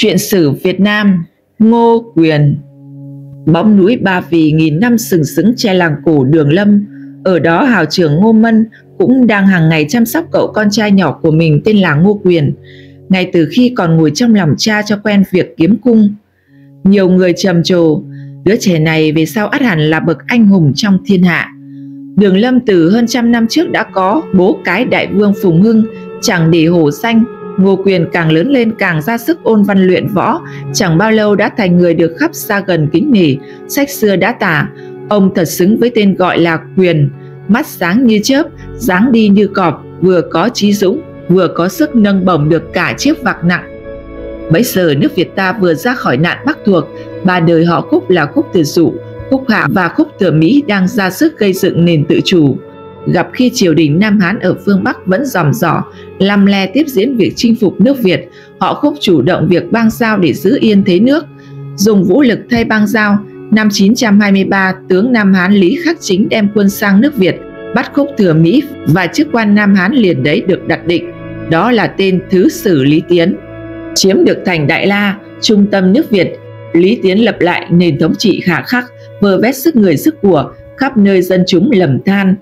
Chuyện sử Việt Nam, Ngô Quyền. Bóng núi Ba Vì nghìn năm sừng sững che làng cổ Đường Lâm. Ở đó, hào trưởng Ngô Mân cũng đang hàng ngày chăm sóc cậu con trai nhỏ của mình tên là Ngô Quyền. Ngay từ khi còn ngồi trong lòng cha cho quen việc kiếm cung, Nhiều người trầm trồ, Đứa trẻ này về sau ắt hẳn là bậc anh hùng trong thiên hạ. Đường Lâm từ hơn trăm năm trước đã có bố cái đại vương Phùng Hưng chẳng để hổ xanh Ngô Quyền càng lớn lên càng ra sức ôn văn luyện võ, chẳng bao lâu đã thành người được khắp xa gần kính nể, sách xưa đã tả, ông thật xứng với tên gọi là Quyền, mắt sáng như chớp, dáng đi như cọp, vừa có trí dũng, vừa có sức nâng bổng được cả chiếc vạc nặng. Bấy giờ nước Việt ta vừa ra khỏi nạn Bắc thuộc, ba đời họ Khúc là Khúc từ Dụ, Khúc Hạ và Khúc Thừa Mỹ đang ra sức gây dựng nền tự chủ gặp khi triều đình Nam Hán ở phương Bắc vẫn dòm dò, lăm le tiếp diễn việc chinh phục nước Việt, họ khúc chủ động việc bang giao để giữ yên thế nước. Dùng vũ lực thay bang giao, năm 923 tướng Nam Hán Lý Khắc Chính đem quân sang nước Việt, bắt khúc thừa Mỹ và chức quan Nam Hán liền đấy được đặt định, đó là tên Thứ Sử Lý Tiến. Chiếm được thành Đại La, trung tâm nước Việt, Lý Tiến lập lại nền thống trị khả khắc, vơ vét sức người sức của, khắp nơi dân chúng lầm than,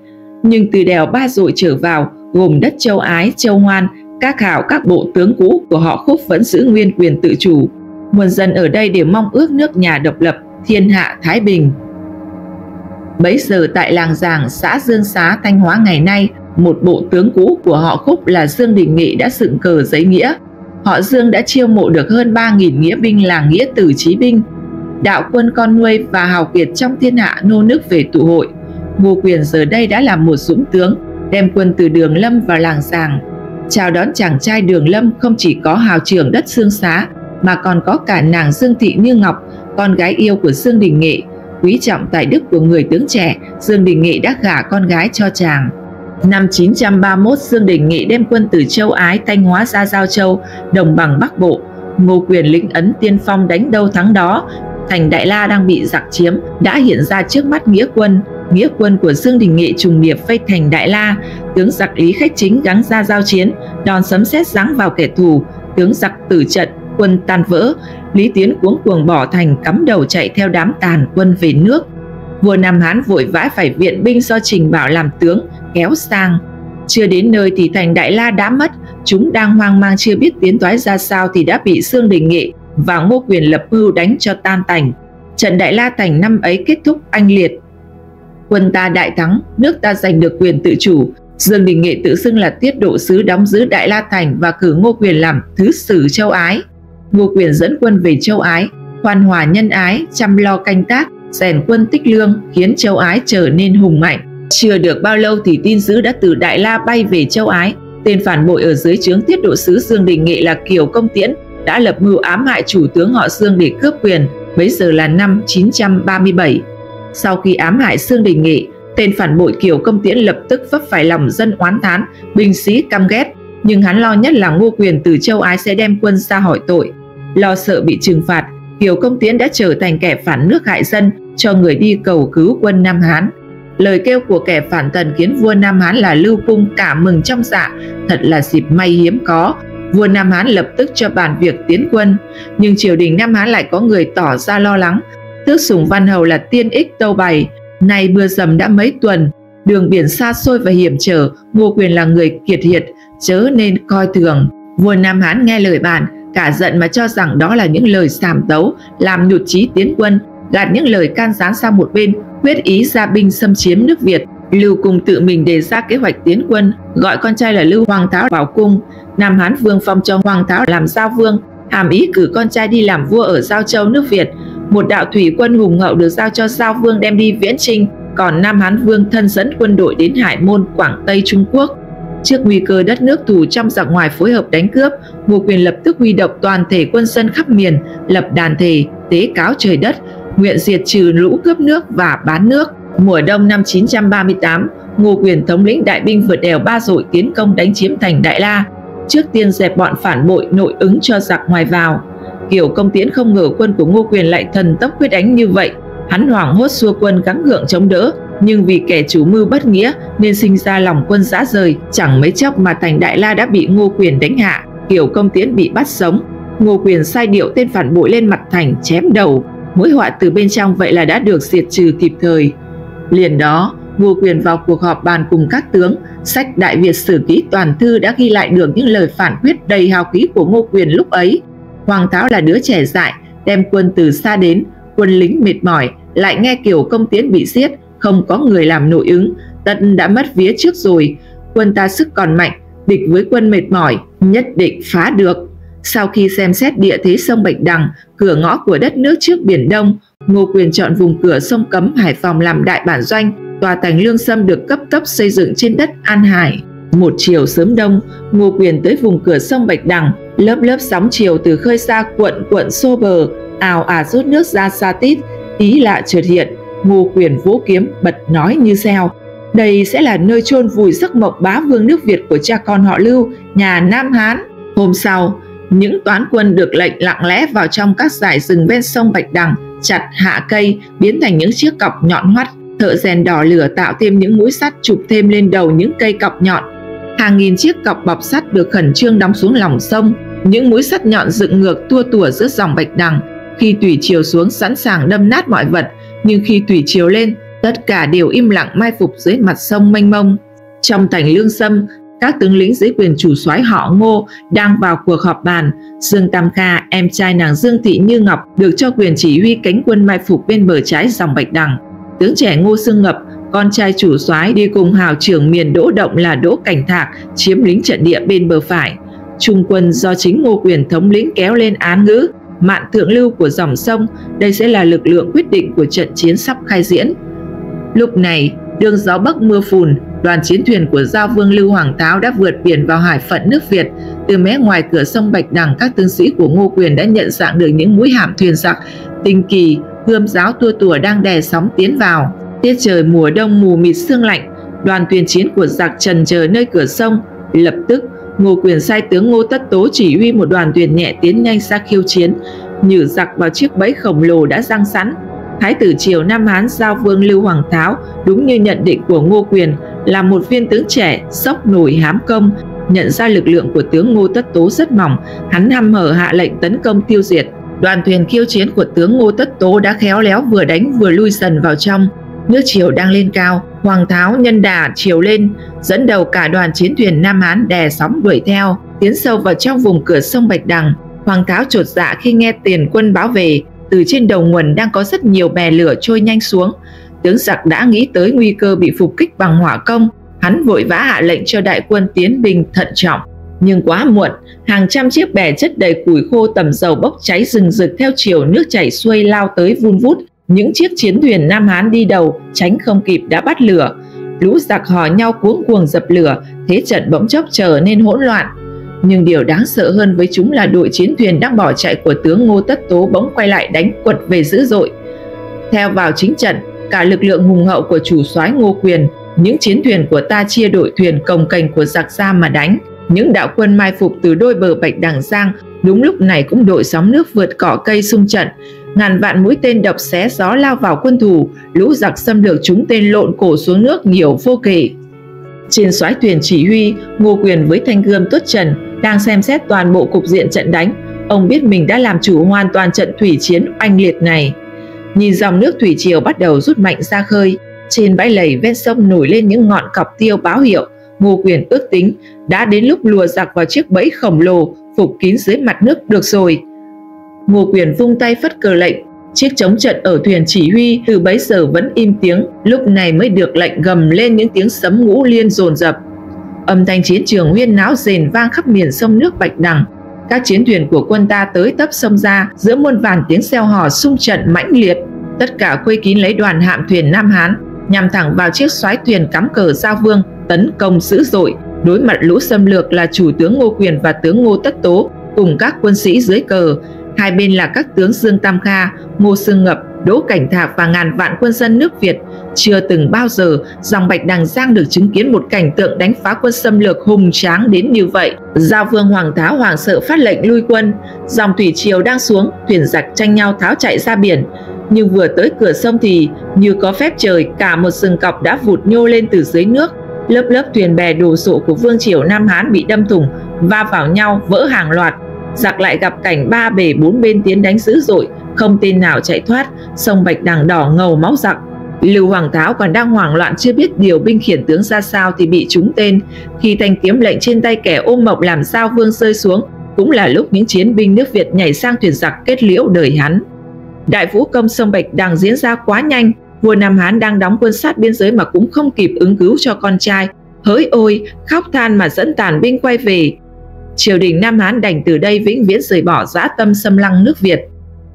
nhưng từ đèo ba dội trở vào gồm đất châu Ái, châu Hoan, các hảo các bộ tướng cũ của họ Khúc vẫn giữ nguyên quyền tự chủ. Muôn dân ở đây đều mong ước nước nhà độc lập, thiên hạ Thái Bình. Bấy giờ tại làng Giàng, xã Dương Xá, Thanh Hóa ngày nay, một bộ tướng cũ của họ Khúc là Dương Đình Nghị đã dựng cờ giấy nghĩa. Họ Dương đã chiêu mộ được hơn 3.000 nghĩa binh là nghĩa tử trí binh, đạo quân con nuôi và hào kiệt trong thiên hạ nô nước về tụ hội. Ngô Quyền giờ đây đã là một dũng tướng, đem quân từ Đường Lâm vào làng giàng. Chào đón chàng trai Đường Lâm không chỉ có hào trưởng đất Sương Xá, mà còn có cả nàng Dương Thị Như Ngọc, con gái yêu của Dương Đình Nghệ. Quý trọng tài đức của người tướng trẻ, Dương Đình Nghệ đã gả con gái cho chàng. Năm 931, Dương Đình Nghị đem quân từ châu Ái, Thanh Hóa ra Giao Châu, đồng bằng Bắc Bộ. Ngô Quyền lĩnh ấn tiên phong đánh đâu thắng đó, thành Đại La đang bị giặc chiếm, đã hiện ra trước mắt nghĩa quân nghĩa quân của Dương Đình Nghệ trùng điệp vây thành Đại La, tướng giặc Lý Khách Chính gắng ra giao chiến, đòn sấm sét giáng vào kẻ thù, tướng giặc tử trận, quân tan vỡ, Lý Tiến cuống cuồng bỏ thành cắm đầu chạy theo đám tàn quân về nước. Vua Nam Hán vội vã phải viện binh do Trình Bảo làm tướng, kéo sang. Chưa đến nơi thì thành Đại La đã mất, chúng đang hoang mang chưa biết tiến toái ra sao thì đã bị Dương Đình Nghệ và Ngô Quyền lập mưu đánh cho tan tành. Trận Đại La Thành năm ấy kết thúc anh liệt, quân ta đại thắng, nước ta giành được quyền tự chủ. Dương Đình Nghệ tự xưng là tiết độ sứ đóng giữ Đại La Thành và cử Ngô Quyền làm thứ sử châu Ái. Ngô Quyền dẫn quân về châu Ái, khoan hòa nhân ái, chăm lo canh tác, rèn quân tích lương, khiến châu Ái trở nên hùng mạnh. Chưa được bao lâu thì tin dữ đã từ Đại La bay về châu Ái. Tên phản bội ở dưới trướng tiết độ sứ Dương Đình Nghệ là Kiều Công Tiễn đã lập mưu ám hại chủ tướng họ Dương để cướp quyền, bấy giờ là năm 937. Sau khi ám hại Sương Đình Nghị, tên phản bội Kiều Công Tiễn lập tức vấp phải lòng dân oán thán, binh sĩ căm ghét. Nhưng hắn lo nhất là Ngô Quyền từ châu Ái sẽ đem quân ra hỏi tội. Lo sợ bị trừng phạt, Kiều Công Tiễn đã trở thành kẻ phản nước hại dân, cho người đi cầu cứu quân Nam Hán. Lời kêu của kẻ phản tần khiến vua Nam Hán là Lưu Cung cả mừng trong dạ, thật là dịp may hiếm có. Vua Nam Hán lập tức cho bàn việc tiến quân, nhưng triều đình Nam Hán lại có người tỏ ra lo lắng, Tước Sùng Văn Hầu là tiên ích tâu bày, nay mưa dầm đã mấy tuần, đường biển xa xôi và hiểm trở, Ngô Quyền là người kiệt hiệt, chớ nên coi thường. Vua Nam Hán nghe lời bàn, cả giận mà cho rằng đó là những lời sàm tấu, làm nhụt chí tiến quân, gạt những lời can gián sang một bên, quyết ý ra binh xâm chiếm nước Việt. Lưu cùng tự mình đề ra kế hoạch tiến quân, gọi con trai là Lưu Hoàng Tháo vào cung. Nam Hán Vương phong cho Hoàng Tháo làm giao vương, hàm ý cử con trai đi làm vua ở Giao Châu nước Việt một đạo thủy quân hùng hậu được giao cho Giao Vương đem đi viễn trinh, còn Nam Hán Vương thân dẫn quân đội đến Hải Môn, Quảng Tây Trung Quốc. Trước nguy cơ đất nước thủ trong giặc ngoài phối hợp đánh cướp, Ngô Quyền lập tức huy động toàn thể quân dân khắp miền, lập đàn thể, tế cáo trời đất, nguyện diệt trừ lũ cướp nước và bán nước. Mùa đông năm 938, Ngô Quyền thống lĩnh đại binh vượt đèo Ba Dội tiến công đánh chiếm thành Đại La, trước tiên dẹp bọn phản bội nội ứng cho giặc ngoài vào. Kiều Công Tiễn không ngờ quân của Ngô Quyền lại thần tốc quyết đánh như vậy. Hắn hoảng hốt xua quân gắng gượng chống đỡ, nhưng vì kẻ chủ mưu bất nghĩa nên sinh ra lòng quân dã rời. Chẳng mấy chốc mà thành Đại La đã bị Ngô Quyền đánh hạ, Kiều Công Tiễn bị bắt sống. Ngô Quyền sai điệu tên phản bội lên mặt thành chém đầu, mối họa từ bên trong vậy là đã được diệt trừ kịp thời. Liền đó, Ngô Quyền vào cuộc họp bàn cùng các tướng, sách Đại Việt Sử Ký Toàn Thư đã ghi lại được những lời phản quyết đầy hào khí của Ngô Quyền lúc ấy. Hoàng Tháo là đứa trẻ dại, đem quân từ xa đến, quân lính mệt mỏi, lại nghe kiểu công tiến bị giết, không có người làm nội ứng, tận đã mất vía trước rồi, quân ta sức còn mạnh, địch với quân mệt mỏi, nhất định phá được. Sau khi xem xét địa thế sông Bạch Đằng, cửa ngõ của đất nước trước Biển Đông, Ngô Quyền chọn vùng cửa sông Cấm Hải Phòng làm đại bản doanh, tòa thành Lương Sâm được cấp tốc xây dựng trên đất An Hải. Một chiều sớm đông, Ngô Quyền tới vùng cửa sông Bạch Đằng, lớp lớp sóng chiều từ khơi xa cuộn cuộn xô bờ, ào ả rút nước ra xa tít, ý lạ trượt hiện, Ngô Quyền vỗ kiếm bật nói như xeo. Đây sẽ là nơi chôn vùi giấc mộng bá vương nước Việt của cha con họ Lưu, nhà Nam Hán. Hôm sau, những toán quân được lệnh lặng lẽ vào trong các dải rừng ven sông Bạch Đằng, chặt hạ cây, biến thành những chiếc cọc nhọn hoắt. Thợ rèn đỏ lửa tạo thêm những mũi sắt chụp thêm lên đầu những cây cọc nhọn. Hàng nghìn chiếc cọc bọc sắt được khẩn trương đóng xuống lòng sông. Những mũi sắt nhọn dựng ngược tua tủa giữa dòng Bạch Đằng. Khi tùy chiều xuống sẵn sàng đâm nát mọi vật, nhưng khi tùy chiều lên, tất cả đều im lặng mai phục dưới mặt sông mênh mông. Trong thành Lương Sâm, các tướng lĩnh dưới quyền chủ soái họ Ngô đang vào cuộc họp bàn. Dương Tam Kha, em trai nàng Dương Thị Như Ngọc, được cho quyền chỉ huy cánh quân mai phục bên bờ trái dòng Bạch Đằng. Tướng trẻ Ngô Sương Ngập, con trai chủ soái đi cùng hào trưởng miền Đỗ Động là Đỗ Cảnh Thạc chiếm lính trận địa bên bờ phải. Trung quân do chính Ngô Quyền thống lĩnh kéo lên án ngữ, mạn thượng lưu của dòng sông, đây sẽ là lực lượng quyết định của trận chiến sắp khai diễn. Lúc này, đường gió bắc mưa phùn, đoàn chiến thuyền của giao vương Lưu Hoàng Táo đã vượt biển vào hải phận nước Việt. Từ mé ngoài cửa sông Bạch Đằng, các tướng sĩ của Ngô Quyền đã nhận dạng được những mũi hạm thuyền giặc, tinh kỳ, gươm giáo tua tùa đang đè sóng tiến vào. Tiết trời mùa đông mù mịt sương lạnh, đoàn thuyền chiến của giặc trần chờ nơi cửa sông. Lập tức, Ngô Quyền sai tướng Ngô Tất Tố chỉ huy một đoàn thuyền nhẹ tiến nhanh ra khiêu chiến, nhử giặc vào chiếc bẫy khổng lồ đã răng sẵn. Thái tử triều Nam Hán giao vương Lưu Hoàng Tháo đúng như nhận định của Ngô Quyền là một viên tướng trẻ sốc nổi hám công nhận ra lực lượng của tướng Ngô Tất Tố rất mỏng hắn hăm hở hạ lệnh tấn công tiêu diệt đoàn thuyền khiêu chiến của tướng Ngô Tất Tố đã khéo léo vừa đánh vừa lui dần vào trong nước triều đang lên cao Hoàng Tháo nhân đà chiều lên dẫn đầu cả đoàn chiến thuyền Nam Hán đè sóng đuổi theo tiến sâu vào trong vùng cửa sông Bạch Đằng Hoàng Tháo trột dạ khi nghe tiền quân báo về từ trên đầu nguồn đang có rất nhiều bè lửa trôi nhanh xuống. Tướng giặc đã nghĩ tới nguy cơ bị phục kích bằng hỏa công, hắn vội vã hạ lệnh cho đại quân tiến binh thận trọng. Nhưng quá muộn, hàng trăm chiếc bè chất đầy củi khô tầm dầu bốc cháy rừng rực theo chiều nước chảy xuôi lao tới vun vút. Những chiếc chiến thuyền Nam Hán đi đầu, tránh không kịp đã bắt lửa. Lũ giặc hò nhau cuống cuồng dập lửa, thế trận bỗng chốc trở nên hỗn loạn. Nhưng điều đáng sợ hơn với chúng là đội chiến thuyền đang bỏ chạy của tướng Ngô Tất Tố bỗng quay lại đánh quật về dữ dội. Theo vào chính trận, cả lực lượng hùng hậu của chủ soái Ngô Quyền, những chiến thuyền của ta chia đội thuyền cồng cành của giặc ra mà đánh. Những đạo quân mai phục từ đôi bờ Bạch Đằng Giang đúng lúc này cũng đội sóng nước vượt cỏ cây xung trận. Ngàn vạn mũi tên độc xé gió lao vào quân thủ, lũ giặc xâm lược chúng tên lộn cổ xuống nước nhiều vô kể. Trên soái thuyền chỉ huy, Ngô Quyền với thanh gươm tuất trần đang xem xét toàn bộ cục diện trận đánh. Ông biết mình đã làm chủ hoàn toàn trận thủy chiến oanh liệt này. Nhìn dòng nước thủy triều bắt đầu rút mạnh ra khơi, trên bãi lầy ven sông nổi lên những ngọn cọc tiêu báo hiệu. Ngô Quyền ước tính đã đến lúc lùa giặc vào chiếc bẫy khổng lồ phục kín dưới mặt nước được rồi. Ngô Quyền vung tay phất cờ lệnh, chiếc chống trận ở thuyền chỉ huy từ bấy giờ vẫn im tiếng, lúc này mới được lệnh gầm lên những tiếng sấm ngũ liên dồn dập. Âm thanh chiến trường huyên náo rền vang khắp miền sông nước Bạch Đằng. Các chiến thuyền của quân ta tới tấp sông ra giữa muôn vàn tiếng xeo hò xung trận mãnh liệt. Tất cả quây kín lấy đoàn hạm thuyền Nam Hán, nhằm thẳng vào chiếc xoái thuyền cắm cờ giao vương, tấn công dữ dội. Đối mặt lũ xâm lược là chủ tướng Ngô Quyền và tướng Ngô Tất Tố cùng các quân sĩ dưới cờ. Hai bên là các tướng Dương Tam Kha, Ngô Sương Ngập, Đỗ Cảnh Thạc và ngàn vạn quân dân nước Việt. Chưa từng bao giờ dòng Bạch Đằng Giang được chứng kiến một cảnh tượng đánh phá quân xâm lược hùng tráng đến như vậy. Giao vương Hoàng Tháo hoàng sợ phát lệnh lui quân, dòng thủy triều đang xuống, thuyền giặc tranh nhau tháo chạy ra biển. Nhưng vừa tới cửa sông thì như có phép trời cả một rừng cọc đã vụt nhô lên từ dưới nước. Lớp lớp thuyền bè đồ sộ của vương triều Nam Hán bị đâm thủng, va vào nhau vỡ hàng loạt giặc lại gặp cảnh ba bề bốn bên tiến đánh dữ dội, không tên nào chạy thoát, sông Bạch Đằng đỏ ngầu máu giặc. Lưu Hoàng Tháo còn đang hoảng loạn chưa biết điều binh khiển tướng ra sao thì bị trúng tên. Khi thanh kiếm lệnh trên tay kẻ ôm mộc làm sao vương rơi xuống, cũng là lúc những chiến binh nước Việt nhảy sang thuyền giặc kết liễu đời hắn. Đại vũ công sông Bạch Đằng diễn ra quá nhanh, vua Nam Hán đang đóng quân sát biên giới mà cũng không kịp ứng cứu cho con trai. Hỡi ôi, khóc than mà dẫn tàn binh quay về. Triều đình Nam Hán đành từ đây vĩnh viễn rời bỏ dã tâm xâm lăng nước Việt.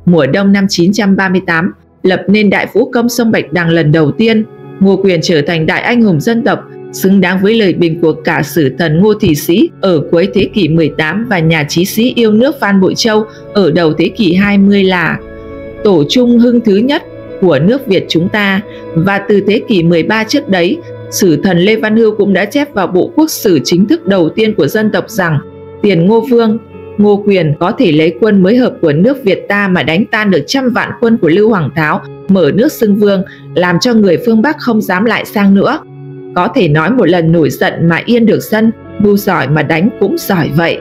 Mùa đông năm 938, lập nên Đại Vũ Công sông Bạch Đằng lần đầu tiên, Ngô Quyền trở thành đại anh hùng dân tộc, xứng đáng với lời bình của cả sử thần Ngô Thị Sĩ ở cuối thế kỷ 18 và nhà trí sĩ yêu nước Phan Bội Châu ở đầu thế kỷ 20 là tổ trung hưng thứ nhất của nước Việt chúng ta và từ thế kỷ 13 trước đấy, sử thần Lê Văn Hưu cũng đã chép vào bộ quốc sử chính thức đầu tiên của dân tộc rằng tiền Ngô Vương, Ngô Quyền có thể lấy quân mới hợp của nước Việt ta mà đánh tan được trăm vạn quân của Lưu Hoàng Tháo, mở nước xưng vương, làm cho người phương Bắc không dám lại sang nữa. Có thể nói một lần nổi giận mà yên được dân, ngu giỏi mà đánh cũng giỏi vậy.